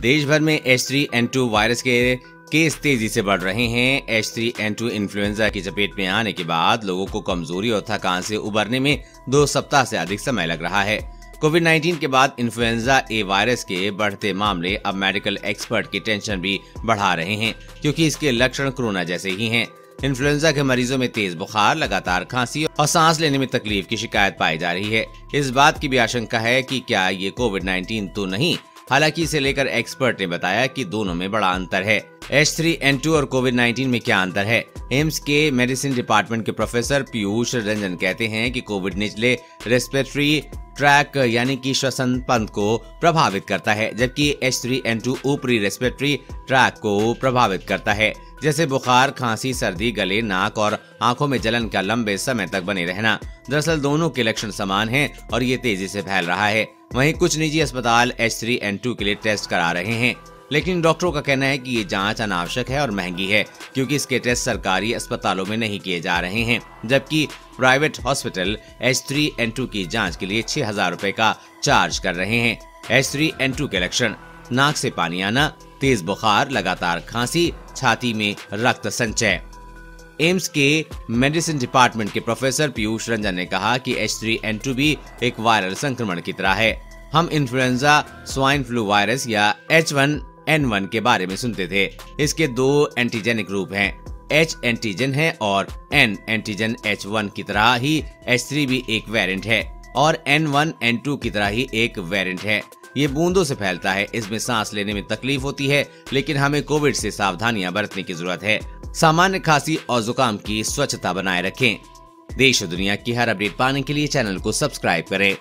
देश भर में H three N two virus के केस तेज़ी से बढ़ रहे हैं। H three N two influenza की चपेट में आने के बाद लोगों को कमज़ोरी और थकान से उबरने में दो सप्ताह से अधिक समय लग रहा है। कोविड 19 के बाद इन्फ्लुएंजा ए वायरस के बढ़ते मामले अब मेडिकल एक्सपर्ट की टेंशन भी बढ़ा रहे हैं, क्योंकि इसके लक्षण कोरोना जैसे ही हैं। इन्फ्लुएंजा के मरीजों में तेज बुखार, लगातार खांसी और सांस लेने में तकलीफ़ की शिकायत पाई जा रही है। इस बात की भी आशंका है कि क्या ये कोविड 19 तो नहीं हालाँकि इसे लेकर एक्सपर्ट ने बताया कि दोनों में बड़ा अंतर है। एच थ्री एन टू और कोविड नाइन्टीन में क्या अंतर है? एम्स के मेडिसिन डिपार्टमेंट के प्रोफेसर पीयूष रंजन कहते हैं कि कोविड निचले रेस्पिरेटरी ट्रैक, यानी कि श्वसन पंथ को प्रभावित करता है, जबकि एच थ्री एन टू ऊपरी रेस्पिरेटरी ट्रैक को प्रभावित करता है। जैसे बुखार, खांसी, सर्दी, गले, नाक और आँखों में जलन का लंबे समय तक बने रहना। दरअसल दोनों के लक्षण समान हैं और ये तेज़ी से फैल रहा है। वहीं कुछ निजी अस्पताल एच थ्री एन टू के लिए टेस्ट करा रहे हैं। लेकिन डॉक्टरों का कहना है कि ये जाँच अनावश्यक है और महँगी है, क्योंकि इसके टेस्ट सरकारी अस्पतालों में नहीं किए जा रहे हैं, जबकि private hospital H three N two की जाँच के लिए छह हज़ार रूपए का चार्ज कर रहे हैं। एच थ्री एन टू के लक्षण, नाक से पानी आना, तेज बुखार, लगातार खांसी, छाती में रक्त संचय। एम्स के मेडिसिन डिपार्टमेंट के प्रोफेसर पीयूष रंजन ने कहा कि एच थ्री एन टू भी एक वायरल संक्रमण की तरह है। हम इन्फ्लुएंजा, स्वाइन फ्लू वायरस या एच वन एन वन के बारे में सुनते थे। इसके दो एंटीजेनिक रूप हैं। एच एंटीजन है और एन एंटीजन एच वन की तरह ही एच थ्री भी एक वेरिएंट है और एन वन, एन टू की तरह ही एक वेरिएंट है। ये बूंदों से फैलता है। इसमें सांस लेने में तकलीफ़ होती है, लेकिन हमें कोविड से सावधानियाँ बरतने की ज़रूरत है। सामान्य खांसी और जुकाम की स्वच्छता बनाए रखें। देश और दुनिया की हर अपडेट पाने के लिए चैनल को सब्सक्राइब करें।